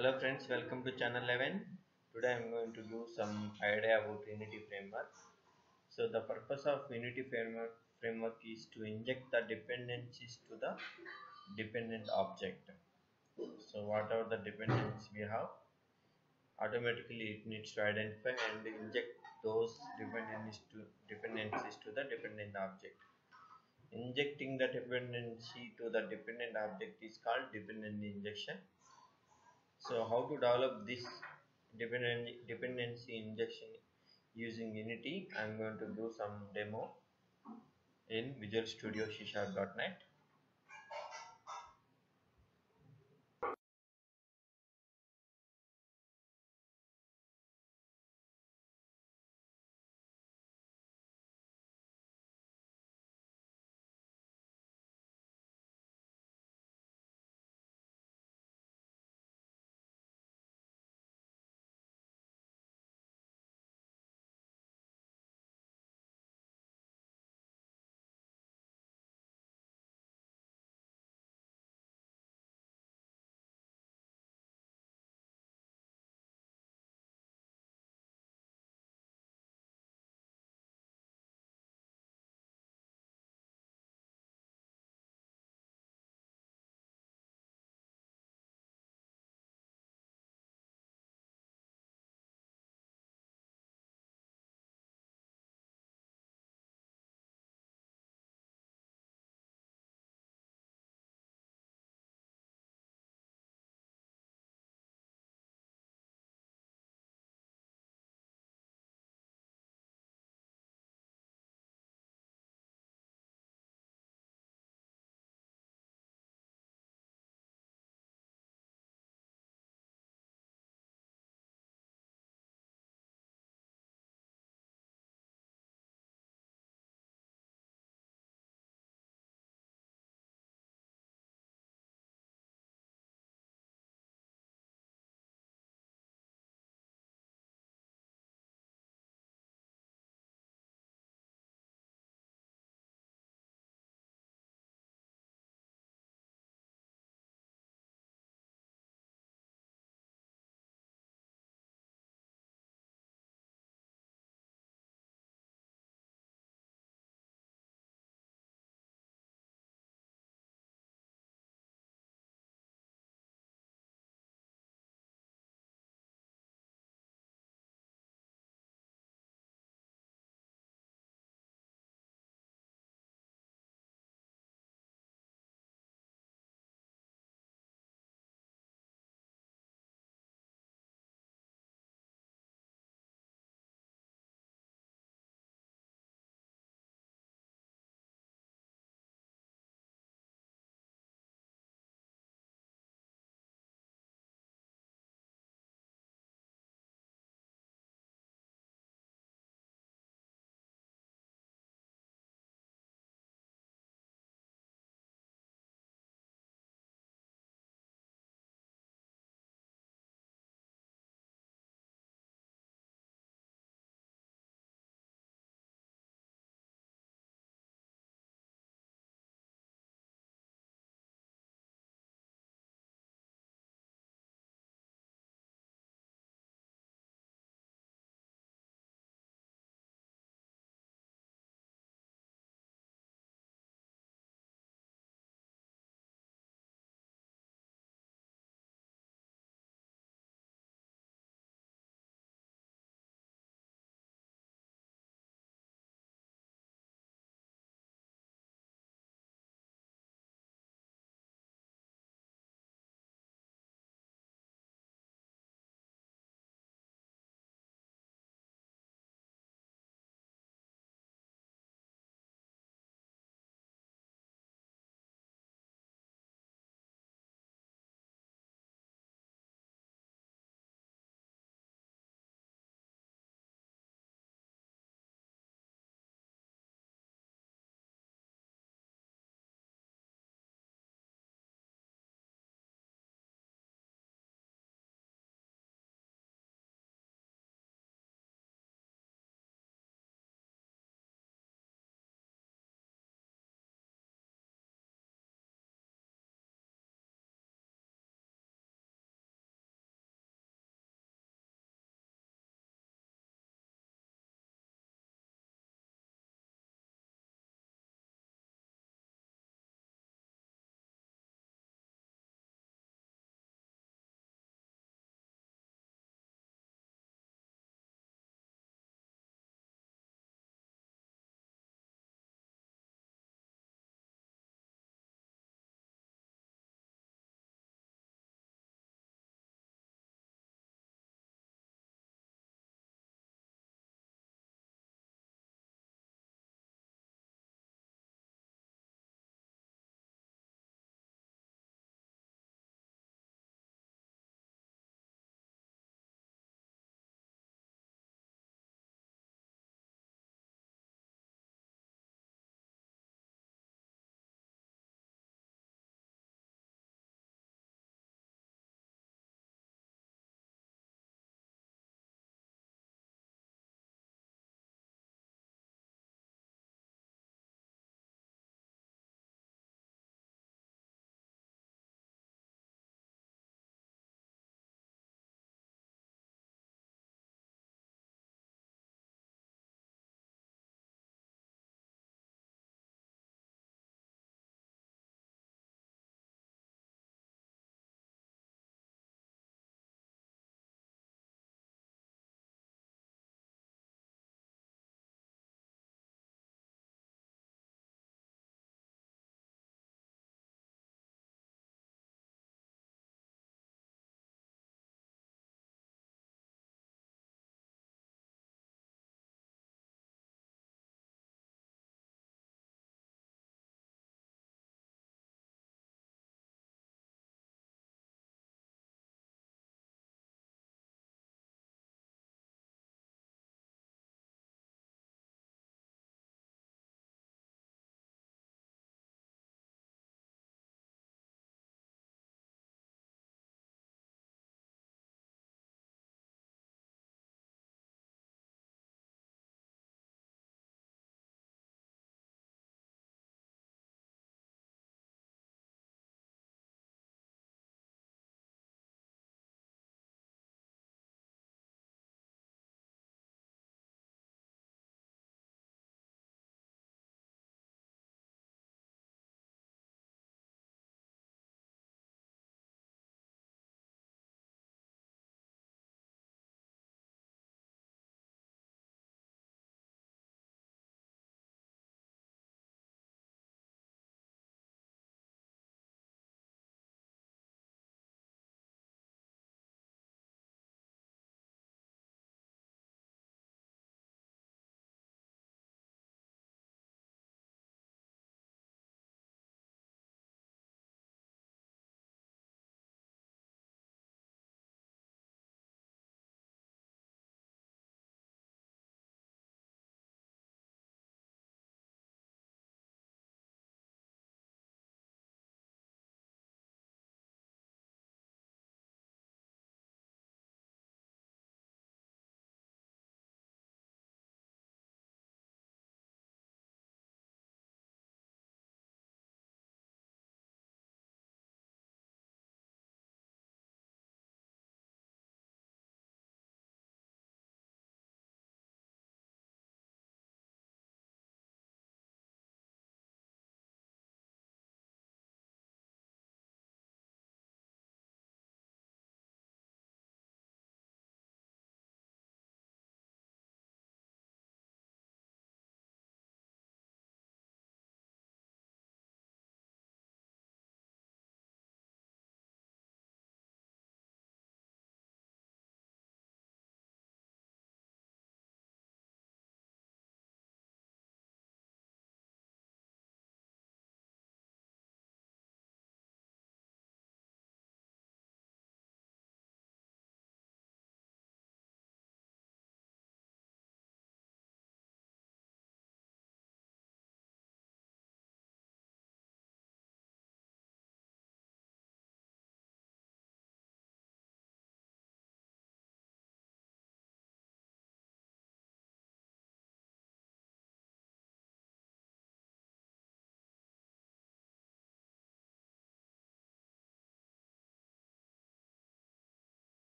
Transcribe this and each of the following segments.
Hello friends, welcome to channel 11. Today I am going to give some idea about Unity framework. So the purpose of Unity framework, framework is to inject the dependencies to the dependent object. So whatever the dependencies we have, automatically it needs to identify and inject those dependencies to dependencies to the dependent object. Injecting the dependency to the dependent object is called dependency injection so how to develop this dependent, dependency injection using Unity? I'm going to do some demo in Visual Studio C Sharp.net.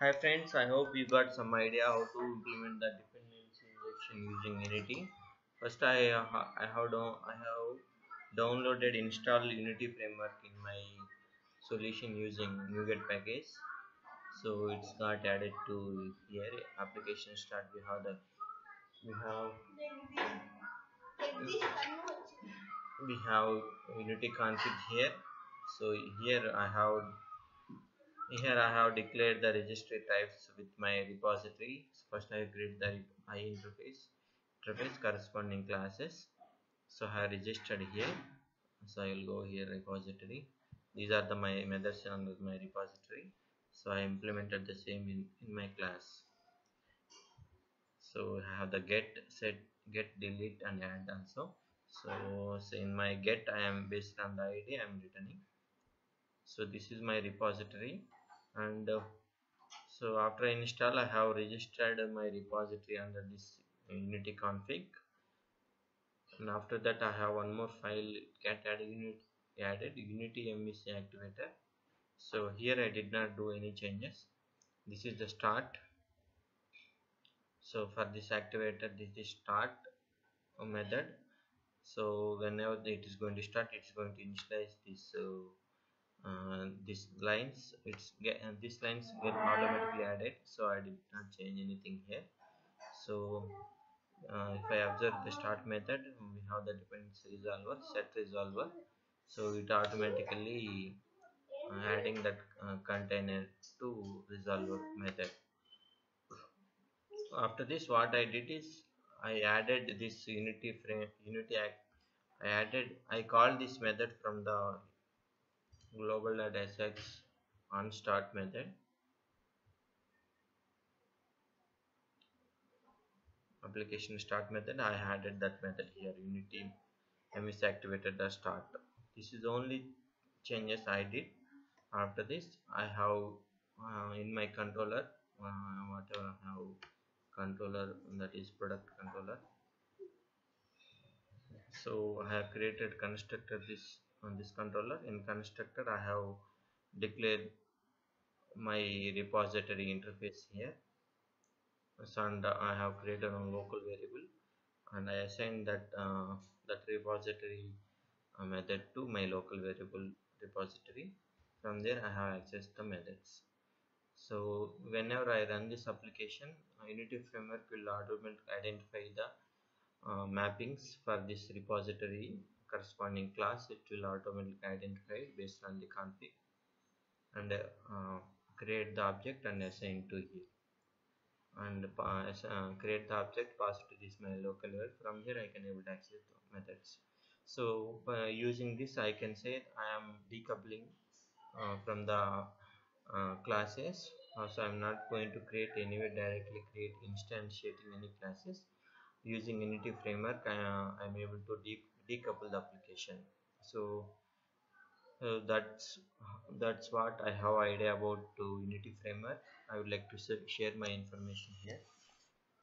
Hi friends, I hope you got some idea how to implement the dependency injection using Unity. First, I uh, I have I have downloaded installed Unity framework in my solution using NuGet package. So it's got added to here. Application start. We have the we have we have Unity config here. So here I have here I have declared the registry types with my repository. So first I create the I interface interface corresponding classes. So I registered here. So I will go here repository. These are the my methods under my repository. So I implemented the same in, in my class. So I have the get set get delete and add also. So, so in my get I am based on the ID I am returning. So this is my repository and uh, so after I install I have registered my repository under this unity config and after that I have one more file get added unit added unity MVC activator. So here I did not do any changes. This is the start. So for this activator this is start method. So whenever it is going to start it is going to initialize this uh, uh, these lines it's get uh, these lines get automatically added so I did not change anything here. So uh, if I observe the start method we have the dependency resolver set resolver so it automatically uh, adding that uh, container to resolver method. After this what I did is I added this unity frame unity act I added I called this method from the global.asax on start method. Application start method. I added that method here. Unity ms activated the start. This is only changes I did. After this I have uh, in my controller uh, whatever I have controller that is product controller. So I have created constructor this on this controller. In constructor I have declared my repository interface here. So and I have created a local variable and I assign that uh, that repository uh, method to my local variable repository. From there I have access the methods. So whenever I run this application Unity framework will automatically identify the uh, mappings for this repository corresponding class it will automatically identify based on the config and uh, create the object and assign to here. And pass, uh, create the object pass to this my local web from here I can able to access the methods. So using this I can say I am decoupling uh, from the uh, classes. Uh, so I'm not going to create anywhere directly create instantiating any classes. Using unity framework uh, I'm able to de decouple the application. So uh, that's that's what I have idea about unity framework. I would like to share my information here.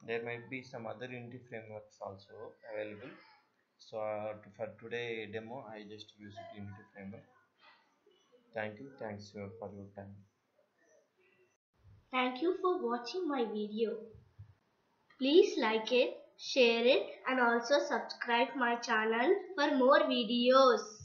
There might be some other unity frameworks also available. So uh, for today demo I just use it unity framework. Thank you. Thanks uh, for your time. Thank you for watching my video. Please like it share it and also subscribe my channel for more videos